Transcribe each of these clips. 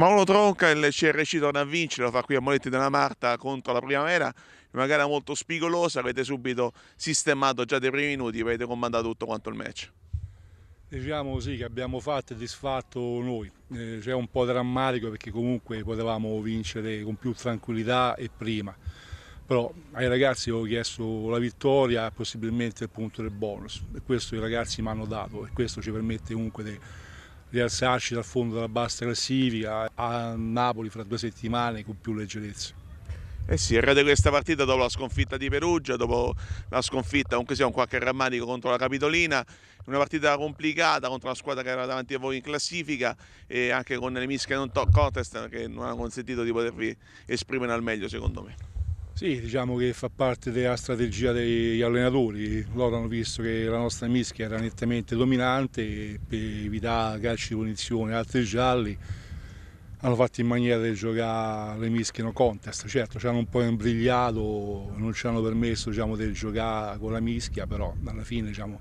Mauro Tronca, il CRC torna a vincere, lo fa qui a Moletti della Marta contro la Primavera, una gara molto spigolosa, avete subito sistemato già dai primi minuti, avete comandato tutto quanto il match. Diciamo così che abbiamo fatto e disfatto noi, eh, c'è un po' drammatico perché comunque potevamo vincere con più tranquillità e prima, però ai ragazzi ho chiesto la vittoria e possibilmente il punto del bonus e questo i ragazzi mi hanno dato e questo ci permette comunque di rialzarci dal fondo della bassa classifica a Napoli fra due settimane con più leggerezza. Eh sì, errate questa partita dopo la sconfitta di Perugia, dopo la sconfitta comunque sia un qualche rammarico contro la Capitolina, una partita complicata contro una squadra che era davanti a voi in classifica e anche con le mischie non contest che non hanno consentito di potervi esprimere al meglio secondo me. Sì, diciamo che fa parte della strategia degli allenatori, loro hanno visto che la nostra mischia era nettamente dominante e per evitare calci di punizione e altri gialli hanno fatto in maniera di giocare le mischie no contest, certo ci hanno un po' imbrigliato, non ci hanno permesso diciamo, di giocare con la mischia, però alla fine diciamo,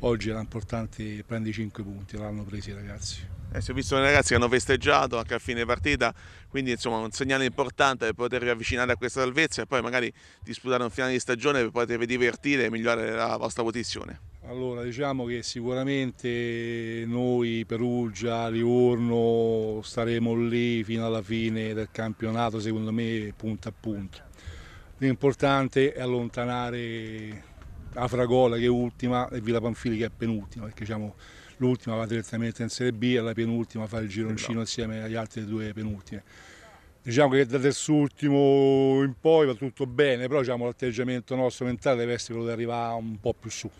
oggi era importante prendere i 5 punti, l'hanno presi i ragazzi. Eh, si è visto i ragazzi che hanno festeggiato anche a fine partita, quindi insomma un segnale importante per potervi avvicinare a questa salvezza e poi magari disputare un finale di stagione per potervi divertire e migliorare la vostra posizione. Allora diciamo che sicuramente noi Perugia, Livorno staremo lì fino alla fine del campionato secondo me punto a punto. L'importante è allontanare Afragola che è ultima e Villa Panfili che è penultima perché diciamo, l'ultima va direttamente in Serie B e la penultima fa il gironcino insieme agli altri due penultime. Diciamo che da terzultimo in poi va tutto bene, però diciamo, l'atteggiamento nostro mentale deve essere quello di arrivare un po' più su.